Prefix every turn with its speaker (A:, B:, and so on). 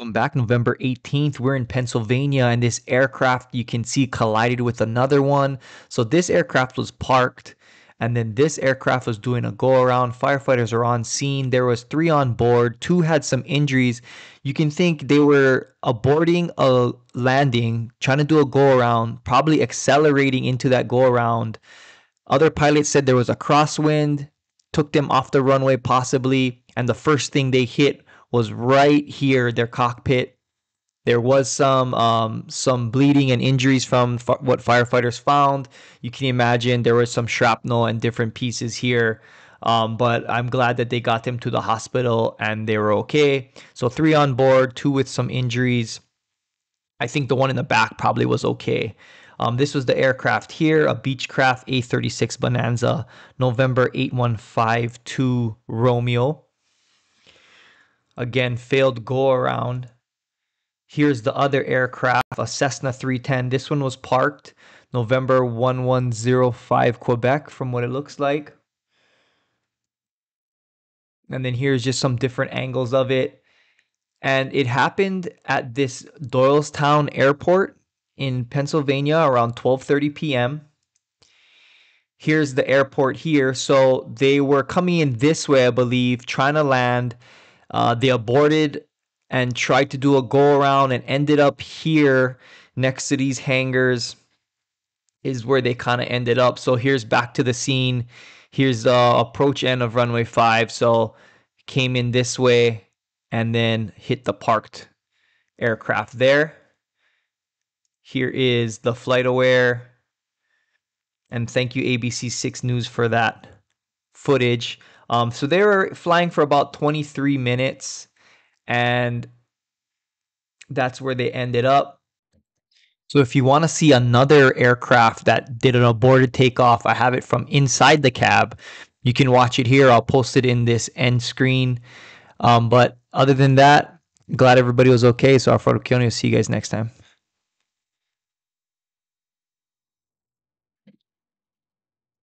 A: Welcome back, November 18th. We're in Pennsylvania, and this aircraft you can see collided with another one. So, this aircraft was parked, and then this aircraft was doing a go around. Firefighters are on scene. There was three on board, two had some injuries. You can think they were aborting a landing, trying to do a go around, probably accelerating into that go around. Other pilots said there was a crosswind, took them off the runway, possibly, and the first thing they hit was right here, their cockpit. There was some um, some bleeding and injuries from f- what firefighters found. You can imagine there was some shrapnel and different pieces here. Um, but I'm glad that they got them to the hospital and they were okay. So three on board, two with some injuries. I think the one in the back probably was okay. Um, this was the aircraft here, a Beechcraft A36 Bonanza, November 8152 Romeo. Again, failed go around. Here's the other aircraft, a Cessna 310. This one was parked November 1105 Quebec, from what it looks like. And then here's just some different angles of it. And it happened at this Doylestown Airport in Pennsylvania around 12:30 p.m. Here's the airport here. So they were coming in this way, I believe, trying to land uh, they aborted and tried to do a go around and ended up here next to these hangars is where they kind of ended up. So here's back to the scene. Here's the approach end of runway five. So came in this way and then hit the parked aircraft there. Here is the FlightAware. And thank you, ABC 6 News, for that footage. Um, so they were flying for about 23 minutes, and that's where they ended up. So if you want to see another aircraft that did an aborted takeoff, I have it from inside the cab. You can watch it here. I'll post it in this end screen. Um, but other than that, glad everybody was okay. So Alfredo Keone will see you guys next time.